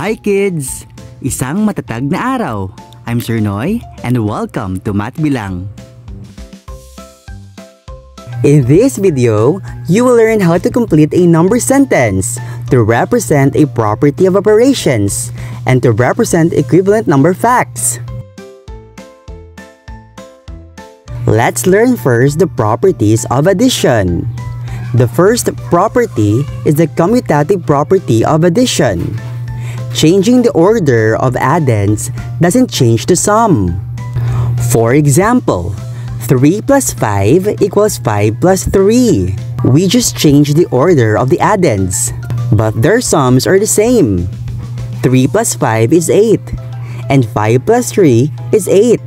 Hi kids! Isang matatag na araw. I'm Sir Noi and welcome to Math Bilang. In this video, you will learn how to complete a number sentence to represent a property of operations and to represent equivalent number facts. Let's learn first the properties of addition. The first property is the commutative property of addition. Changing the order of addends doesn't change the sum. For example, 3 plus 5 equals 5 plus 3. We just change the order of the addends, but their sums are the same. 3 plus 5 is 8, and 5 plus 3 is 8.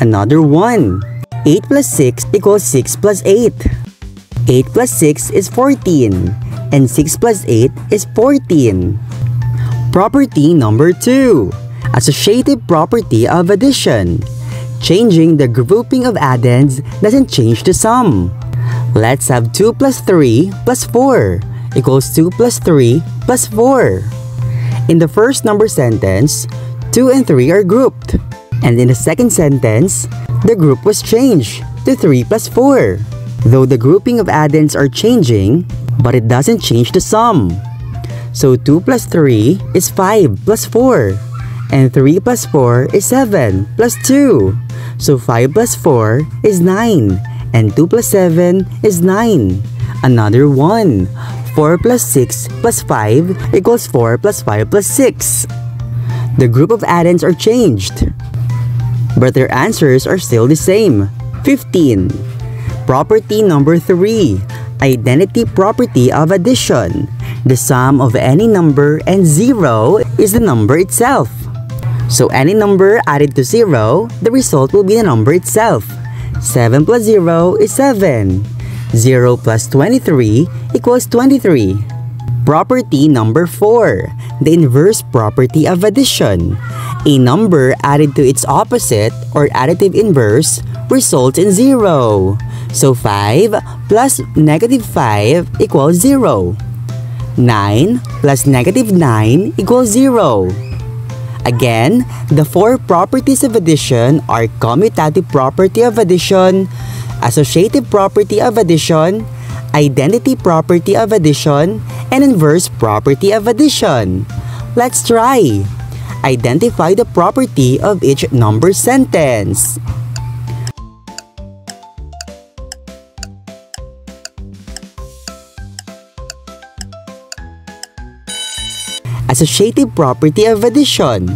Another one. 8 plus 6 equals 6 plus 8. 8 plus 6 is 14, and 6 plus 8 is 14. Property number 2. Associative property of addition. Changing the grouping of addends doesn't change the sum. Let's have 2 plus 3 plus 4 equals 2 plus 3 plus 4. In the first number sentence, 2 and 3 are grouped. And in the second sentence, the group was changed to 3 plus 4. Though the grouping of addends are changing, but it doesn't change the sum. So 2 plus 3 is 5 plus 4. And 3 plus 4 is 7 plus 2. So 5 plus 4 is 9. And 2 plus 7 is 9. Another 1. 4 plus 6 plus 5 equals 4 plus 5 plus 6. The group of addends are changed. But their answers are still the same. 15. Property number 3. Identity property of addition. The sum of any number and 0 is the number itself. So any number added to 0, the result will be the number itself. 7 plus 0 is 7. 0 plus 23 equals 23. Property number 4. The inverse property of addition. A number added to its opposite or additive inverse results in 0. So 5 plus negative 5 equals 0. 9 plus negative 9 equals 0. Again, the four properties of addition are commutative property of addition, associative property of addition, identity property of addition, and inverse property of addition. Let's try. Identify the property of each number sentence. Associative property of addition.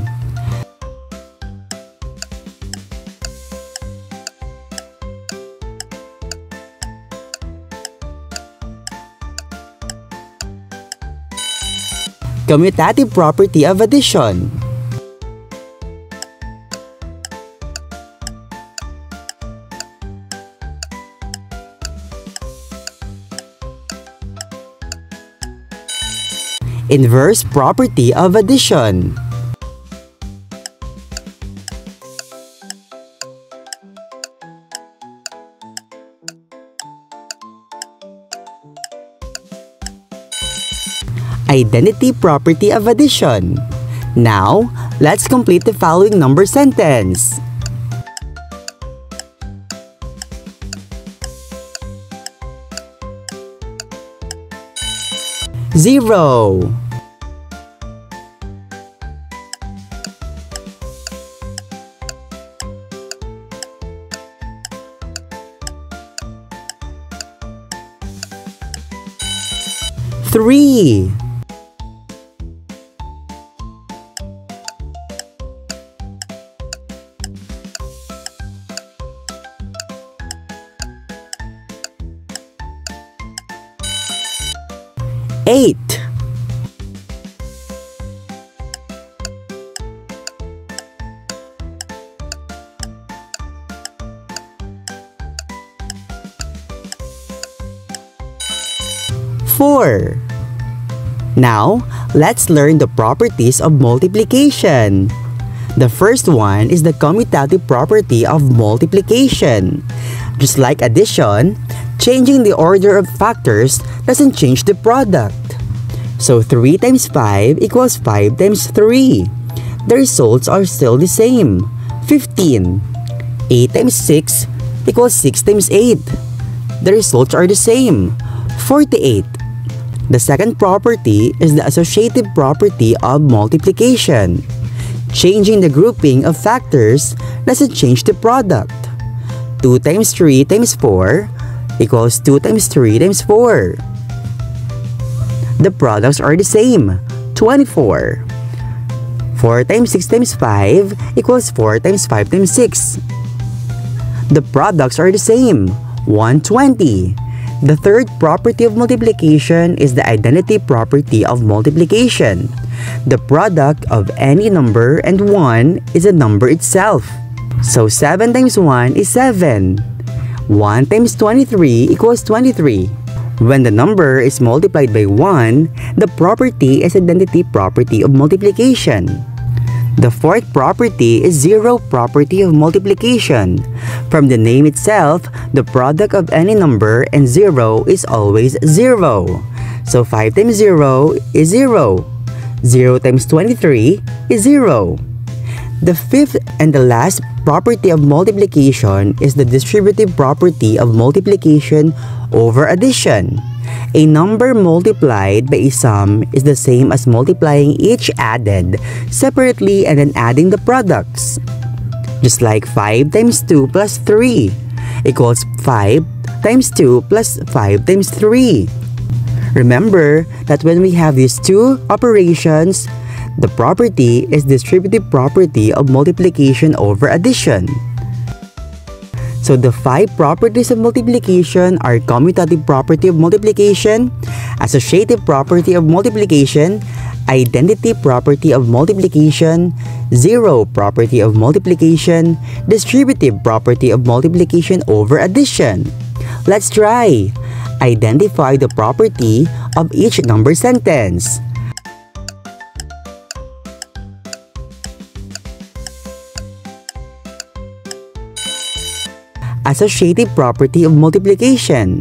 Commutative property of addition. Inverse property of addition. Identity property of addition. Now, let's complete the following number sentence. Zero. Three. 4. Now, let's learn the properties of multiplication. The first one is the commutative property of multiplication. Just like addition, changing the order of factors doesn't change the product. So 3 times 5 equals 5 times 3. The results are still the same, 15. 8 times 6 equals 6 times 8. The results are the same, 48. The second property is the associative property of multiplication. Changing the grouping of factors doesn't change the product. 2 times 3 times 4 equals 2 times 3 times 4. The products are the same, 24. 4 times 6 times 5 equals 4 times 5 times 6. The products are the same, 120. The third property of multiplication is the identity property of multiplication. The product of any number and 1 is a number itself. So 7 times 1 is 7. 1 times 23 equals 23. When the number is multiplied by 1, the property is identity property of multiplication. The fourth property is zero property of multiplication. From the name itself, the product of any number and 0 is always 0. So 5 times 0 is 0. 0 times 23 is 0. The fifth and the last property of multiplication is the distributive property of multiplication over addition. A number multiplied by a sum is the same as multiplying each addend separately and then adding the products. Just like 5 times 2 plus 3 equals 5 times 2 plus 5 times 3. Remember that when we have these two operations, the property is distributive property of multiplication over addition. So the five properties of multiplication are commutative property of multiplication, associative property of multiplication, identity property of multiplication, zero property of multiplication, distributive property of multiplication over addition. Let's try. Identify the property of each number sentence. Associative property of multiplication.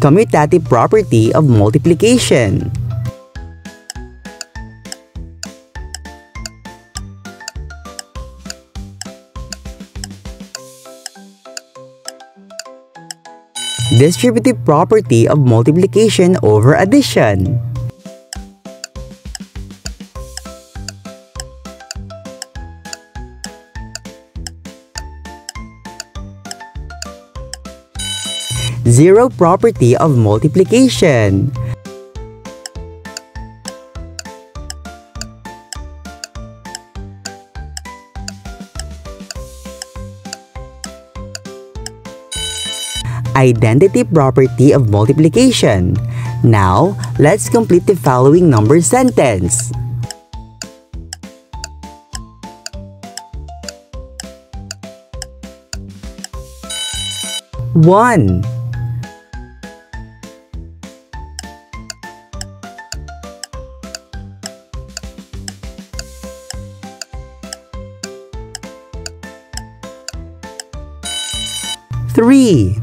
Commutative property of multiplication. Distributive property of multiplication over addition. Zero property of multiplication. Identity property of multiplication. Now, let's complete the following number sentence. One. Three.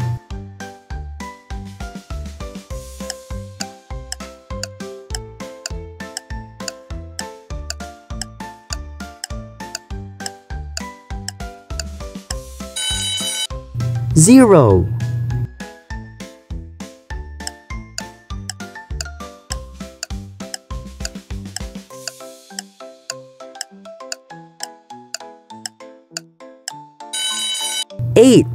Zero. Eight.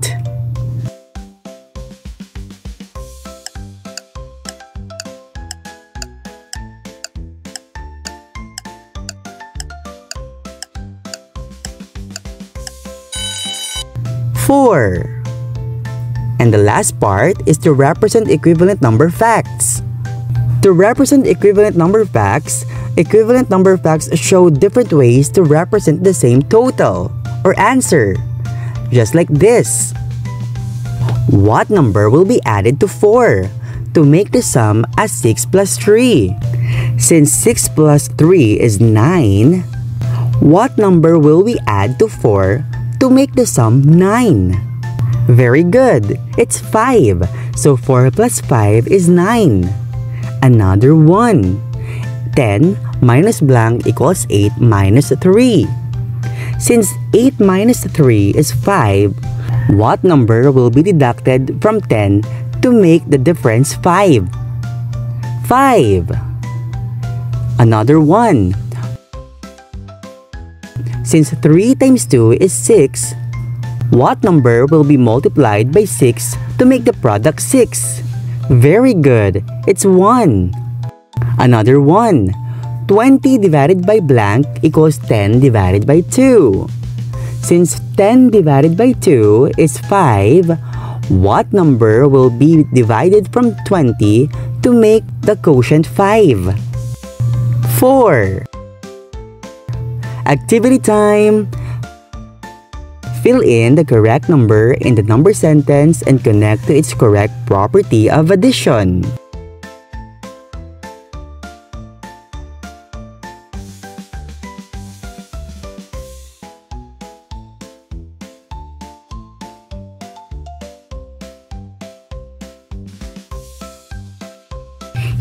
Last part is to represent equivalent number facts. To represent equivalent number facts, equivalent number facts show different ways to represent the same total or answer. Just like this. What number will be added to 4 to make the sum as 6 plus 3? Since 6 plus 3 is 9, What number will we add to 4 to make the sum 9? Very good. It's 5. So 4 plus 5 is 9. Another 1. 10 minus blank equals 8 minus 3. Since 8 minus 3 is 5, what number will be deducted from 10 to make the difference 5? 5. Another 1. Since 3 times 2 is 6, what number will be multiplied by 6 to make the product 6? Very good, it's 1. Another 1. 20 divided by blank equals 10 divided by 2. Since 10 divided by 2 is 5, what number will be divided from 20 to make the quotient 5? 4. Activity time! Fill in the correct number in the number sentence and connect to its correct property of addition.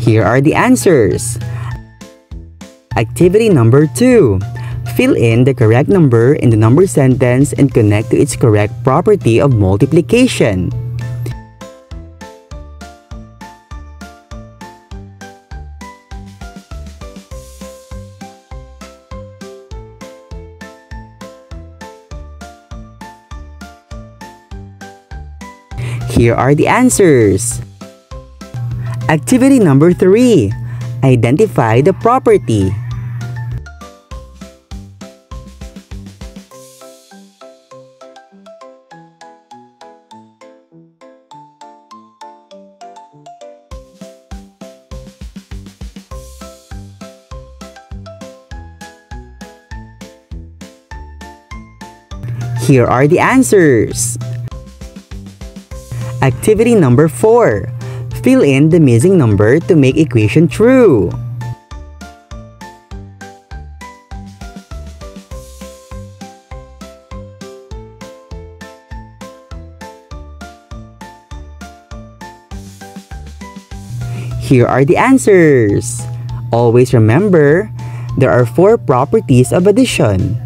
Here are the answers. Activity number 2. Fill in the correct number in the number sentence and connect to its correct property of multiplication. Here are the answers. Activity number 3. Identify the property. Here are the answers. Activity number 4. Fill in the missing number to make equation true. Here are the answers. Always remember, there are four properties of addition,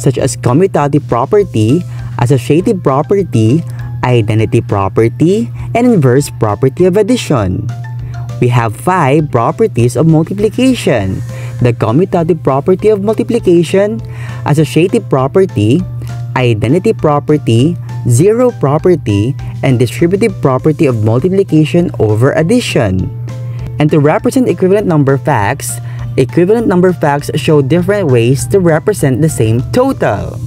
such as commutative property, associative property, identity property, and inverse property of addition. We have five properties of multiplication. The commutative property of multiplication, associative property, identity property, zero property, and distributive property of multiplication over addition. And to represent equivalent number facts, equivalent number facts show different ways to represent the same total.